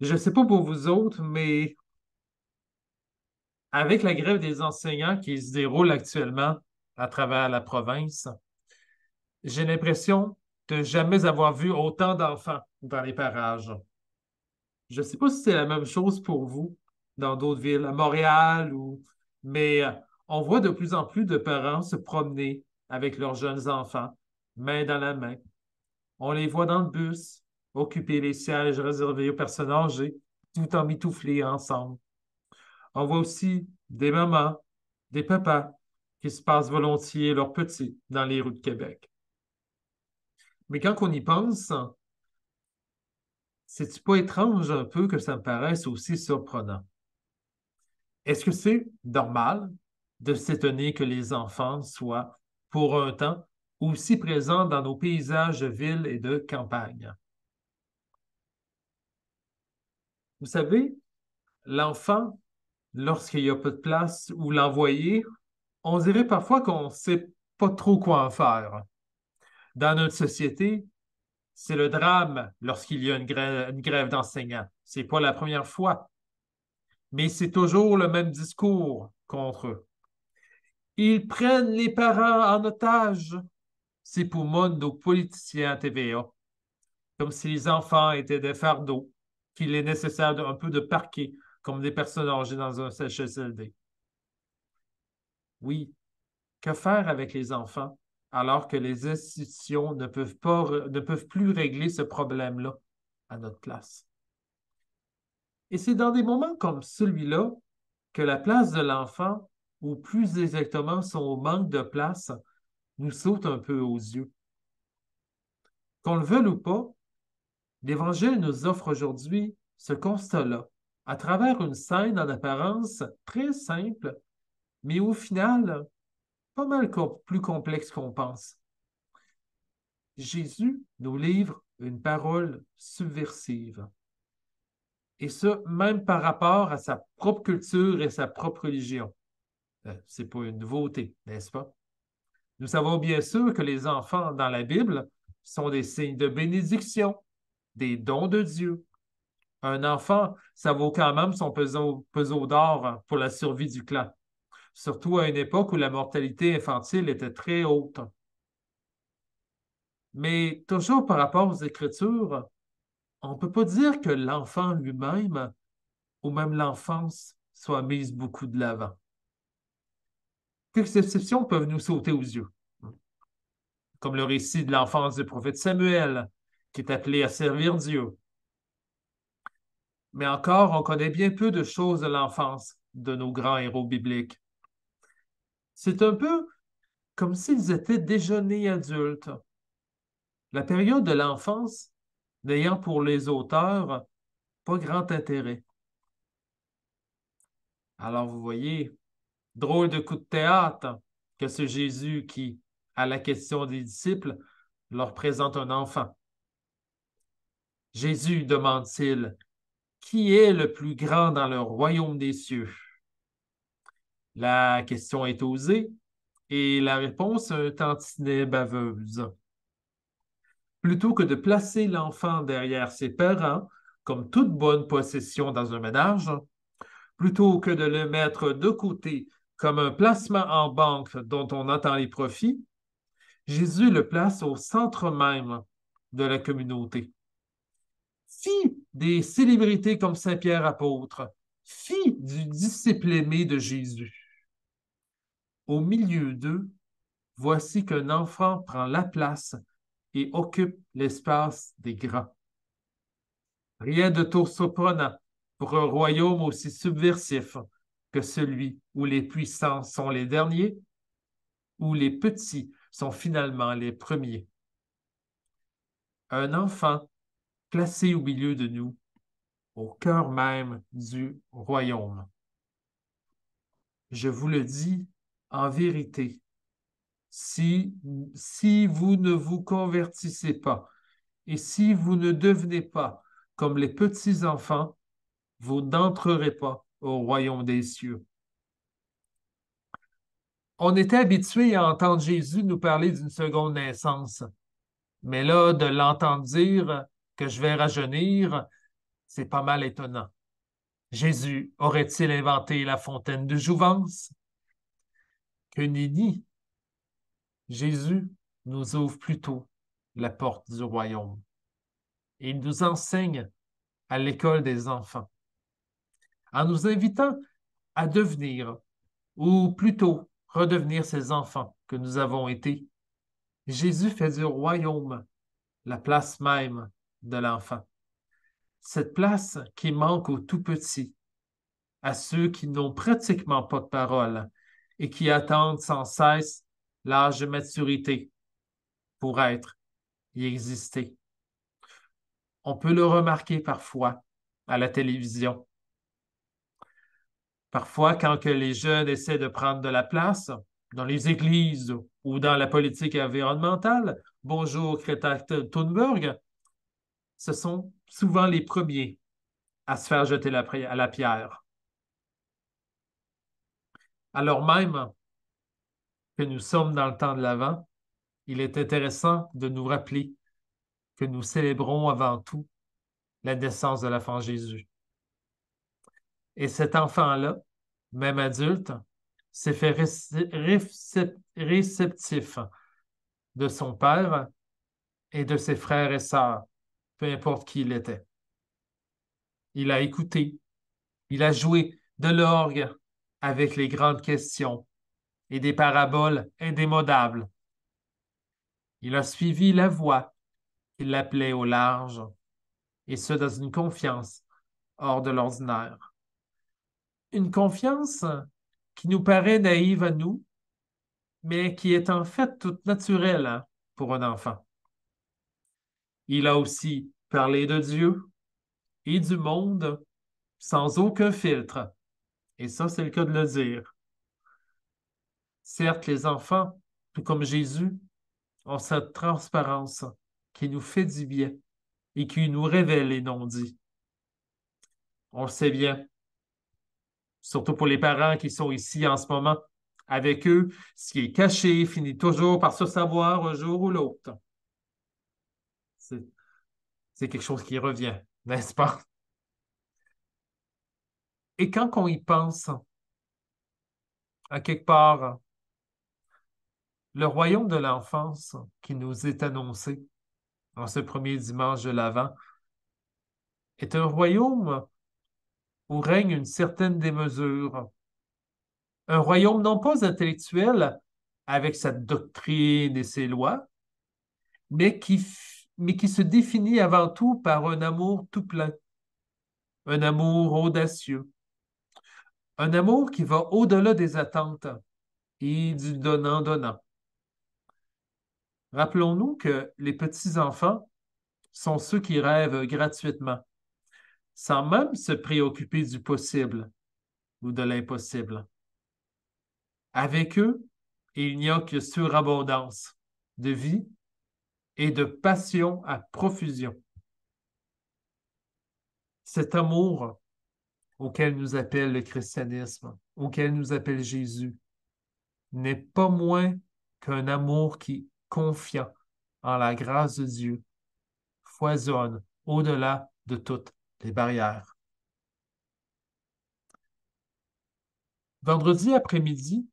Je ne sais pas pour vous autres, mais avec la grève des enseignants qui se déroule actuellement à travers la province, j'ai l'impression de jamais avoir vu autant d'enfants dans les parages. Je ne sais pas si c'est la même chose pour vous dans d'autres villes, à Montréal, ou... mais euh, on voit de plus en plus de parents se promener avec leurs jeunes enfants, main dans la main. On les voit dans le bus, occuper les sièges réservés aux personnes âgées, tout en mitouflés ensemble. On voit aussi des mamans, des papas qui se passent volontiers leurs petits dans les rues de Québec. Mais quand on y pense, c'est-tu pas étrange un peu que ça me paraisse aussi surprenant? Est-ce que c'est normal de s'étonner que les enfants soient, pour un temps, aussi présents dans nos paysages de ville et de campagne? Vous savez, l'enfant, lorsqu'il n'y a pas de place où l'envoyer, on dirait parfois qu'on ne sait pas trop quoi en faire. Dans notre société, c'est le drame lorsqu'il y a une grève, d'enseignants. Ce n'est pas la première fois. Mais c'est toujours le même discours contre eux. Ils prennent les parents en otage. C'est pour nos politiciens TVA. Comme si les enfants étaient des fardeaux qu'il est nécessaire un peu de parquer comme des personnes âgées dans un CHSLD. Oui, que faire avec les enfants alors que les institutions ne peuvent, pas, ne peuvent plus régler ce problème-là à notre place? Et c'est dans des moments comme celui-là que la place de l'enfant, ou plus exactement son manque de place, nous saute un peu aux yeux. Qu'on le veuille ou pas, l'Évangile nous offre aujourd'hui ce constat-là à travers une scène en apparence très simple, mais au final pas mal plus complexe qu'on pense. Jésus nous livre une parole subversive. Et ce, même par rapport à sa propre culture et sa propre religion. Euh, Ce n'est pas une nouveauté, n'est-ce pas? Nous savons bien sûr que les enfants dans la Bible sont des signes de bénédiction, des dons de Dieu. Un enfant, ça vaut quand même son peso, d'or pour la survie du clan, surtout à une époque où la mortalité infantile était très haute. Mais toujours par rapport aux Écritures, on ne peut pas dire que l'enfant lui-même ou même l'enfance soit mise beaucoup de l'avant. Quelques exceptions peuvent nous sauter aux yeux, comme le récit de l'enfance du prophète Samuel, qui est appelé à servir Dieu. Mais encore, on connaît bien peu de choses de l'enfance de nos grands héros bibliques. C'est un peu comme s'ils étaient déjà adultes. La période de l'enfance n'ayant pour les auteurs pas grand intérêt. Alors vous voyez, drôle de coup de théâtre que ce Jésus qui, à la question des disciples, leur présente un enfant. Jésus, demande-t-il, qui est le plus grand dans le royaume des cieux? La question est osée et la réponse un tantinet baveuse. Plutôt que de placer l'enfant derrière ses parents, comme toute bonne possession dans un ménage, plutôt que de le mettre de côté comme un placement en banque dont on attend les profits, Jésus le place au centre même de la communauté. Fille des célébrités comme Saint Pierre apôtre, fille du disciple aimé de Jésus. Au milieu d'eux, voici qu'un enfant prend la place et occupe l'espace des grands. Rien de tout surprenant pour un royaume aussi subversif que celui où les puissants sont les derniers, où les petits sont finalement les premiers. Un enfant placé au milieu de nous, au cœur même du royaume. Je vous le dis en vérité, si, si vous ne vous convertissez pas et si vous ne devenez pas comme les petits enfants, vous n'entrerez pas au royaume des cieux. On était habitué à entendre Jésus nous parler d'une seconde naissance, mais là, de l'entendre dire que je vais rajeunir, C'est pas mal étonnant. Jésus aurait-il inventé la fontaine de jouvence? Que nenni! Jésus nous ouvre plutôt la porte du royaume. Il nous enseigne à l'école des enfants, en nous invitant à devenir, ou plutôt redevenir ces enfants que nous avons été. Jésus fait du royaume la place même de l'enfant. Cette place qui manque aux tout petits, à ceux qui n'ont pratiquement pas de parole et qui attendent sans cesse l'âge de maturité pour être et exister. On peut le remarquer parfois à la télévision. Parfois, quand que les jeunes essaient de prendre de la place dans les églises ou dans la politique environnementale, bonjour Greta Thunberg, ce sont souvent les premiers à se faire jeter la, à la pierre. Alors même que nous sommes dans le temps de l'Avent, il est intéressant de nous rappeler que nous célébrons avant tout la naissance de l'enfant Jésus. Et cet enfant-là, même adulte, s'est fait réceptif de son père et de ses frères et sœurs, peu importe qui il était. Il a écouté, il a joué de l'orgue avec les grandes questions et des paraboles indémodables. Il a suivi la voie qu'il appelait au large, et ce dans une confiance hors de l'ordinaire. Une confiance qui nous paraît naïve à nous, mais qui est en fait toute naturelle pour un enfant. Il a aussi parlé de Dieu et du monde sans aucun filtre. Et ça, c'est le cas de le dire. Certes, les enfants, tout comme Jésus, ont cette transparence qui nous fait du bien et qui nous révèle les non-dits. On le sait bien, surtout pour les parents qui sont ici en ce moment. Avec eux, ce qui est caché finit toujours par se savoir un jour ou l'autre. C'est quelque chose qui revient, n'est-ce pas? Et quand on y pense, à quelque part, le royaume de l'enfance qui nous est annoncé en ce premier dimanche de l'Avent est un royaume où règne une certaine démesure. Un royaume non pas intellectuel avec sa doctrine et ses lois, mais qui, mais qui se définit avant tout par un amour tout plein, un amour audacieux, un amour qui va au-delà des attentes et du donnant-donnant. Rappelons-nous que les petits-enfants sont ceux qui rêvent gratuitement, sans même se préoccuper du possible ou de l'impossible. Avec eux, il n'y a que surabondance de vie et de passion à profusion. Cet amour auquel nous appelle le christianisme, auquel nous appelle Jésus, n'est pas moins qu'un amour qui confiant en la grâce de Dieu, foisonne au-delà de toutes les barrières. Vendredi après-midi,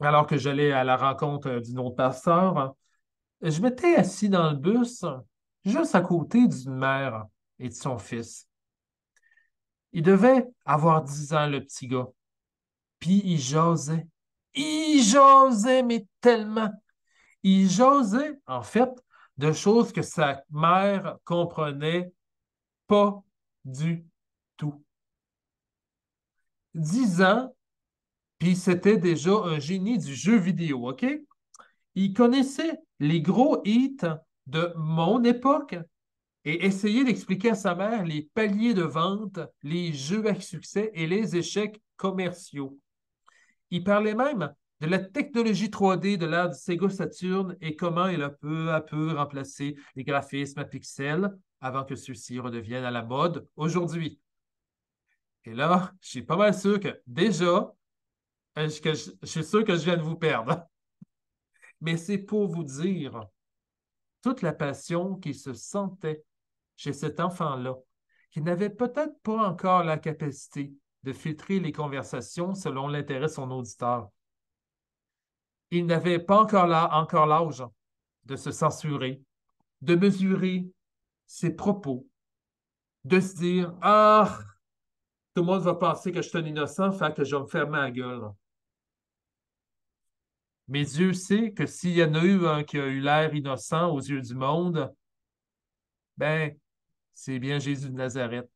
alors que j'allais à la rencontre d'une autre pasteur, je m'étais assis dans le bus juste à côté d'une mère et de son fils. Il devait avoir dix ans, le petit gars. Puis il jasait. Il jasait, mais tellement. Il jasait, en fait, de choses que sa mère comprenait pas du tout. Dix ans, puis c'était déjà un génie du jeu vidéo, OK? Il connaissait les gros hits de mon époque et essayait d'expliquer à sa mère les paliers de vente, les jeux à succès et les échecs commerciaux. Il parlait même de la technologie 3D de l'ère du Sega Saturn et comment elle a peu à peu remplacé les graphismes à pixels avant que ceux-ci redeviennent à la mode aujourd'hui. Et là, je suis pas mal sûr que déjà, euh, je suis sûr que je viens de vous perdre. Mais c'est pour vous dire toute la passion qui se sentait chez cet enfant-là, qui n'avait peut-être pas encore la capacité de filtrer les conversations selon l'intérêt de son auditeur. Il n'avait pas encore l'âge de se censurer, de mesurer ses propos, de se dire Ah, tout le monde va penser que je suis un innocent, fait que je vais me fermer la gueule. Mais Dieu sait que s'il y en a eu un qui a eu l'air innocent aux yeux du monde, ben, c'est bien Jésus de Nazareth.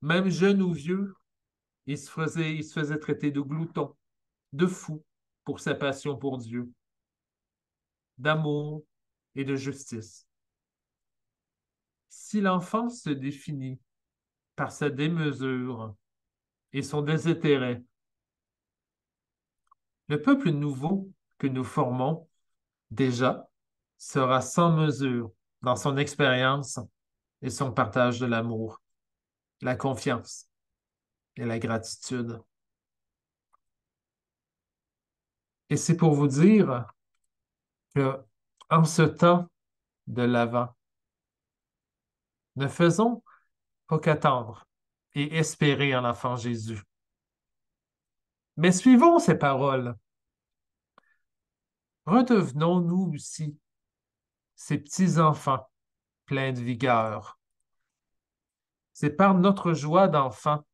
Même jeune ou vieux, il se faisait, il se faisait traiter de glouton, de fou pour sa passion pour Dieu, d'amour et de justice. Si l'enfant se définit par sa démesure et son désintérêt, le peuple nouveau que nous formons déjà sera sans mesure dans son expérience et son partage de l'amour, la confiance et la gratitude. Et c'est pour vous dire que en ce temps de l'Avent, ne faisons pas qu'attendre et espérer en l'enfant Jésus. Mais suivons ces paroles. Redevenons-nous aussi ces petits-enfants pleins de vigueur. C'est par notre joie d'enfant,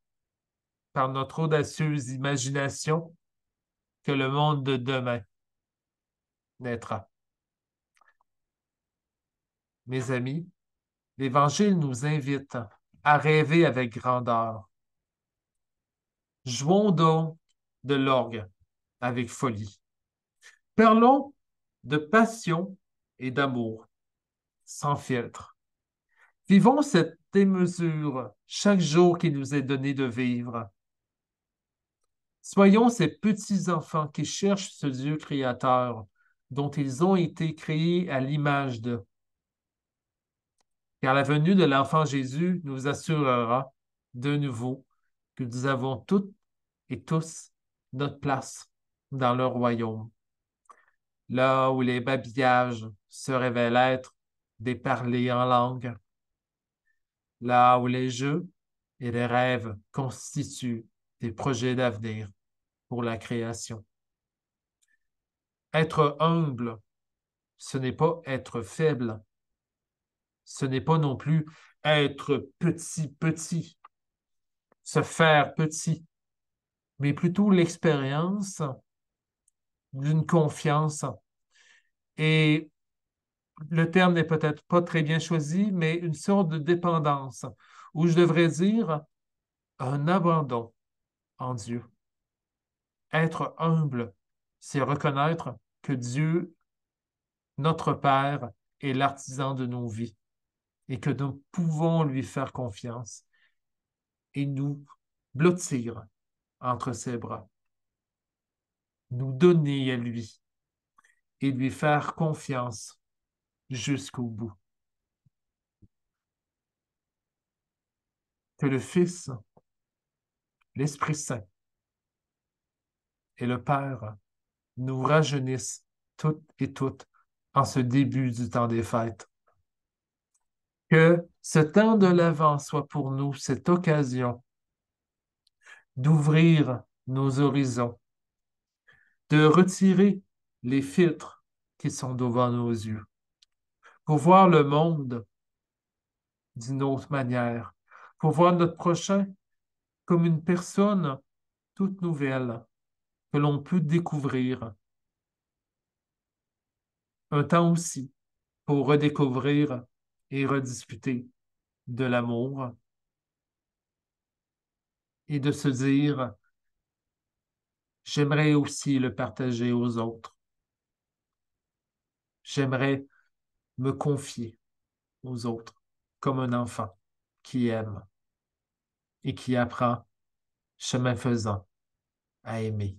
par notre audacieuse imagination, que le monde de demain naîtra. Mes amis, l'Évangile nous invite à rêver avec grandeur. Jouons donc de l'orgue avec folie. Parlons de passion et d'amour, sans filtre. Vivons cette démesure chaque jour qui nous est donné de vivre. Soyons ces petits-enfants qui cherchent ce Dieu créateur dont ils ont été créés à l'image de car la venue de l'enfant Jésus nous assurera de nouveau que nous avons toutes et tous notre place dans le royaume, là où les babillages se révèlent être des parlers en langue, là où les jeux et les rêves constituent des projets d'avenir pour la création. Être humble, ce n'est pas être faible, ce n'est pas non plus être petit, petit, se faire petit, mais plutôt l'expérience d'une confiance. Et le terme n'est peut-être pas très bien choisi, mais une sorte de dépendance, ou je devrais dire un abandon en Dieu. Être humble, c'est reconnaître que Dieu, notre Père, est l'artisan de nos vies et que nous pouvons lui faire confiance et nous blottir entre ses bras, nous donner à lui et lui faire confiance jusqu'au bout. Que le Fils, l'Esprit Saint et le Père nous rajeunissent toutes et toutes en ce début du temps des fêtes que ce temps de l'Avent soit pour nous cette occasion d'ouvrir nos horizons, de retirer les filtres qui sont devant nos yeux, pour voir le monde d'une autre manière, pour voir notre prochain comme une personne toute nouvelle que l'on peut découvrir. Un temps aussi pour redécouvrir et rediscuter de l'amour et de se dire, j'aimerais aussi le partager aux autres. J'aimerais me confier aux autres comme un enfant qui aime et qui apprend, chemin faisant, à aimer.